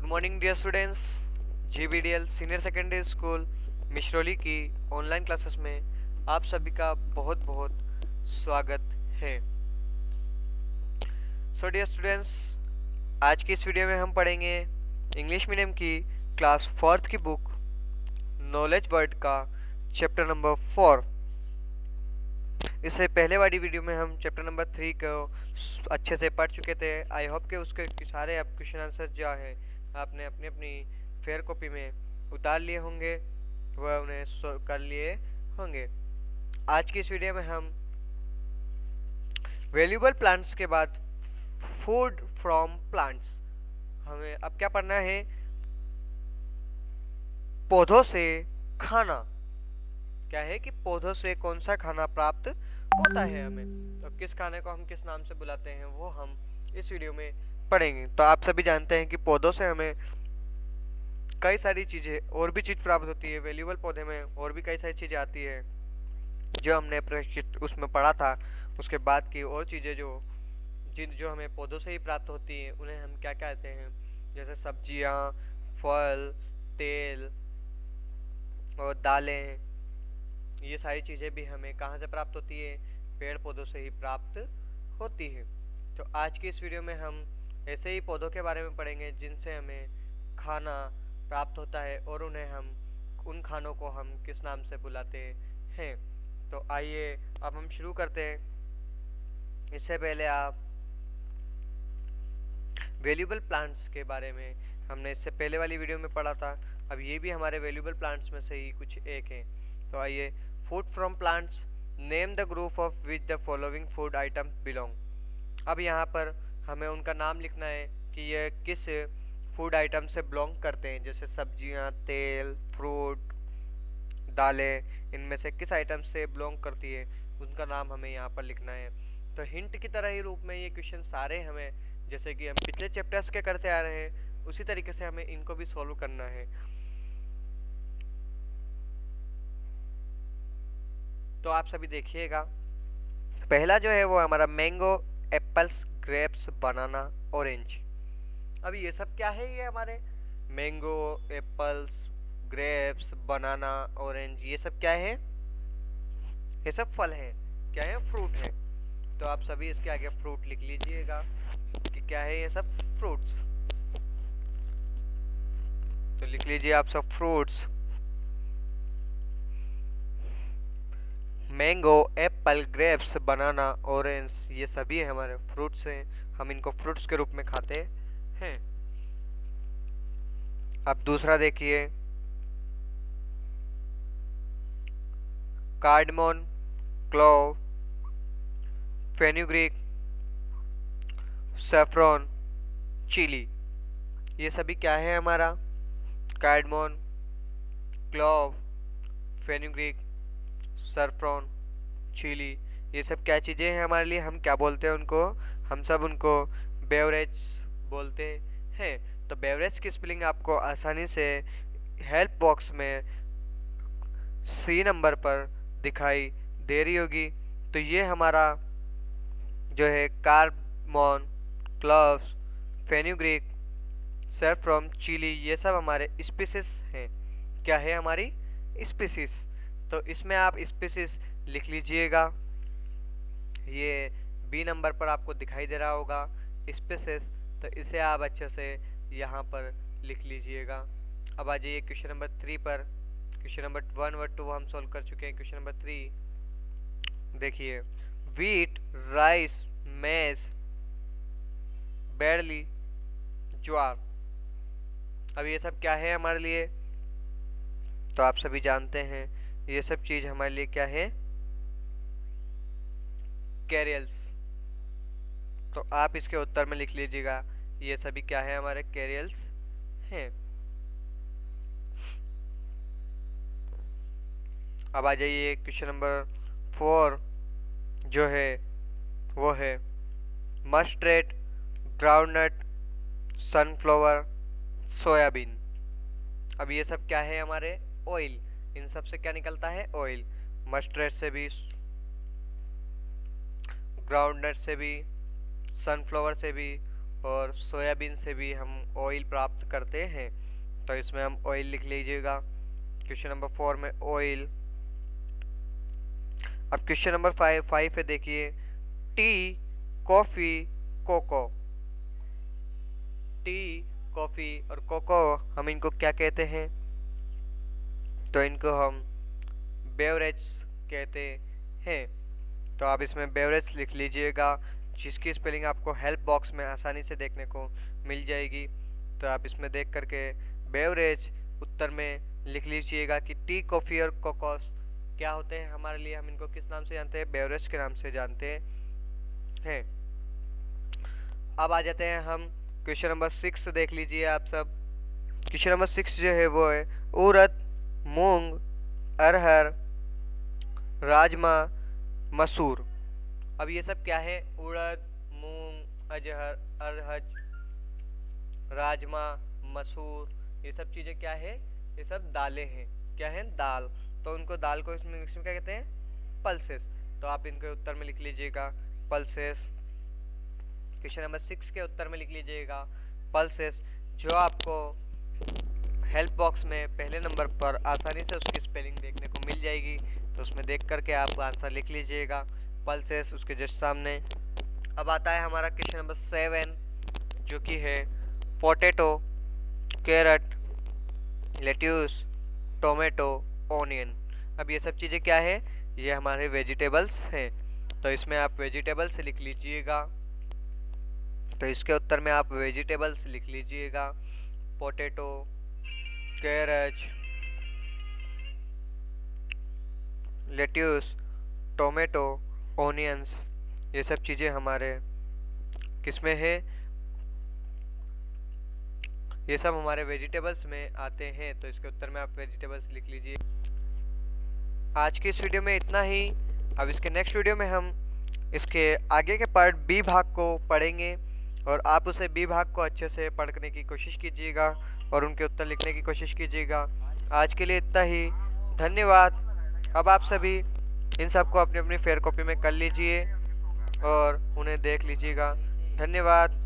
Good morning dear students GBDL senior secondary school Mishroli की online classes में आप सभी का बहुत बहुत स्वागत है। सो डियर स्टूडेंट्स आज की इस वीडियो में हम पढ़ेंगे इंग्लिश मीडियम की क्लास फोर्थ की बुक नॉलेज वर्ड का चैप्टर नंबर फोर इससे पहले वाली वीडियो में हम चैप्टर नंबर थ्री को अच्छे से पढ़ चुके थे। आई होप के उसके सारे अब क्वेश्चन आंसर जो है आपने अपनी अपनी फेयर कॉपी में उतार लिए होंगे, वह उन्हें कर लिए होंगे। आज की इस वीडियो में हम वैल्यूबल प्लांट्स के बाद फ़ूड फ्रॉम प्लांट्स हमें अब क्या पढ़ना है? पौधों से खाना। क्या है कि पौधों से कौन सा खाना प्राप्त होता है हमें? तो किस खाने को हम किस नाम से बुलाते हैं, वो हम इस वीडियो में पढ़ेंगे तो आप सभी जानते हैं कि पौधों से हमें कई सारी चीज़ें, और भी चीज़ प्राप्त होती है वैल्यूबल पौधे में, और भी कई सारी चीज़ें आती है, जो हमने उसमें पढ़ा था। उसके बाद की और चीज़ें जो, जिन जो हमें पौधों से ही प्राप्त होती हैं, उन्हें हम क्या कहते हैं? जैसे सब्ज़ियाँ, फल, तेल और दालें, ये सारी चीज़ें भी हमें कहाँ से प्राप्त होती है? पेड़ पौधों से ही प्राप्त होती है। तो आज की इस वीडियो में हम ऐसे ही पौधों के बारे में पढ़ेंगे जिनसे हमें खाना प्राप्त होता है और उन्हें हम, उन खानों को हम किस नाम से बुलाते हैं। तो आइए अब हम शुरू करते हैं। इससे पहले आप वेल्यूबल प्लांट्स के बारे में, हमने इससे पहले वाली वीडियो में पढ़ा था, अब ये भी हमारे वेल्यूबल प्लांट्स में से ही कुछ एक हैं। तो आइए food from plants name the group of which the following food item belong अब यहाँ पर हमें उनका नाम लिखना है कि ये किस फ़ूड आइटम से बिलोंग करते हैं, जैसे सब्ज़ियाँ, तेल फ्रूट दालें, इनमें से किस आइटम से बिलोंग करती है, उनका नाम हमें यहाँ पर लिखना है। तो हिंट की तरह ही रूप में ये क्वेश्चन सारे हमें, जैसे कि हम पिछले चैप्टर्स के करते आ रहे हैं, उसी तरीके से हमें इनको भी सॉल्व करना है। तो आप सभी देखिएगा, पहला जो है वो हमारा mango apples grapes banana orange अब ये सब क्या है ये हमारे? Mango apples grapes banana orange ये सब क्या है? ये सब फल है। क्या है? फ्रूट है। तो आप सभी इसके आगे फ्रूट लिख लीजिएगा कि क्या है ये सब? फ्रूट्स तो लिख लीजिए आप सब fruits mango, apple, grapes, banana, orange, ये सभी हमारे फ्रूट्स हैं। हम इनको फ्रूट्स के रूप में खाते हैं। अब दूसरा देखिए। Cardamom clove fenugreek, saffron, chilli. ये सभी क्या है हमारा? Cardamom clove fenugreek saffron chilli ये सब क्या चीज़ें हैं हमारे लिए? हम क्या बोलते हैं उनको? हम सब उनको बेवरेज बोलते हैं। तो बेवरेज की स्पेलिंग आपको आसानी से हेल्प बॉक्स में सी नंबर पर दिखाई दे रही होगी। तो ये हमारा जो है cardamom cloves fenugreek saffron chilli ये सब हमारे स्पीसीस हैं। क्या है हमारी स्पीसीज तो इसमें आप स्पीसीज लिख लीजिएगा। ये बी नंबर पर आपको दिखाई दे रहा होगा स्पीसीज तो इसे आप अच्छे से यहाँ पर लिख लीजिएगा। अब आ जाइए क्वेश्चन नंबर थ्री पर। क्वेश्चन नंबर वन व टू हम सॉल्व कर चुके हैं। क्वेश्चन नंबर थ्री देखिए wheat rice maize barley jowar. अब ये सब क्या है हमारे लिए? तो आप सभी जानते हैं ये सब चीज़ हमारे लिए क्या है? कैरियल्स तो आप इसके उत्तर में लिख लीजिएगा, ये सभी क्या है हमारे कैरियल्स हैं। अब आ जाइए क्वेश्चन नंबर फोर, जो है, वो है, मस्टर्ड ग्राउंडनट सनफ्लावर सोयाबीन। अब ये सब क्या है हमारे? ऑयल। इन सबसे क्या निकलता है? ऑयल मस्टर्ड से भी ग्राउंडनट से भी सनफ्लावर से भी और सोयाबीन से भी हम ऑयल प्राप्त करते हैं। तो इसमें हम ऑयल लिख लीजिएगा। क्वेश्चन नंबर फोर में ऑयल अब क्वेश्चन नंबर फाइव फाइव पे देखिए। Tea coffee cocoa tea coffee और कोको हम इनको क्या कहते हैं? तो इनको हम बेवरेज कहते हैं। तो आप इसमें बेवरेज लिख लीजिएगा, जिसकी स्पेलिंग आपको हेल्प बॉक्स में आसानी से देखने को मिल जाएगी। तो आप इसमें देख करके बेवरेज उत्तर में लिख लीजिएगा कि टी, कॉफ़ी और कोकोस क्या होते हैं हमारे लिए, हम इनको किस नाम से जानते हैं? बेवरेज के नाम से जानते हैं। अब आ जाते हैं हम क्वेश्चन नंबर सिक्स देख लीजिए आप सब। क्वेश्चन नंबर सिक्स जो है वो है उड़द मूंग, अरहर, राजमा, मसूर। अब ये सब क्या है? उड़द, मूंग, अजहर, अरहज, राजमा, मसूर, ये सब चीज़ें क्या है? ये सब दालें हैं। क्या है? दाल। तो उनको दाल को इसमें इंग्लिश में क्या कहते हैं? पल्सेस तो आप इनके उत्तर में लिख लीजिएगा। पल्सेस क्वेश्चन नंबर सिक्स के उत्तर में लिख लीजिएगा। पल्सेस जो आपको हेल्प बॉक्स में पहले नंबर पर आसानी से उसकी स्पेलिंग देखने को मिल जाएगी। तो उसमें देख करके आप आंसर लिख लीजिएगा। पल्सेस उसके जस्ट सामने। अब आता है हमारा क्वेश्चन नंबर सेवन जो कि है potato carrot lettuce tomato onion अब ये सब चीज़ें क्या है? ये हमारे वेजिटेबल्स हैं। तो इसमें आप वेजिटेबल्स लिख लीजिएगा। तो इसके उत्तर में आप वेजिटेबल्स लिख लीजिएगा। Potato carrot lettuce, tomato onions ये सब चीज़ें हमारे किसमें है? ये सब हमारे वेजिटेबल्स में आते हैं तो इसके उत्तर में आप वेजिटेबल्स लिख लीजिए। आज की इस वीडियो में इतना ही। अब इसके नेक्स्ट वीडियो में हम इसके आगे के पार्ट बी भाग को पढ़ेंगे, और आप उसे बी भाग को अच्छे से पढ़ने की कोशिश कीजिएगा। और उनके उत्तर लिखने की कोशिश कीजिएगा। आज के लिए इतना ही। धन्यवाद। अब आप सभी इन सबको अपनी अपनी फेयर कॉपी में कर लीजिए और उन्हें देख लीजिएगा। धन्यवाद।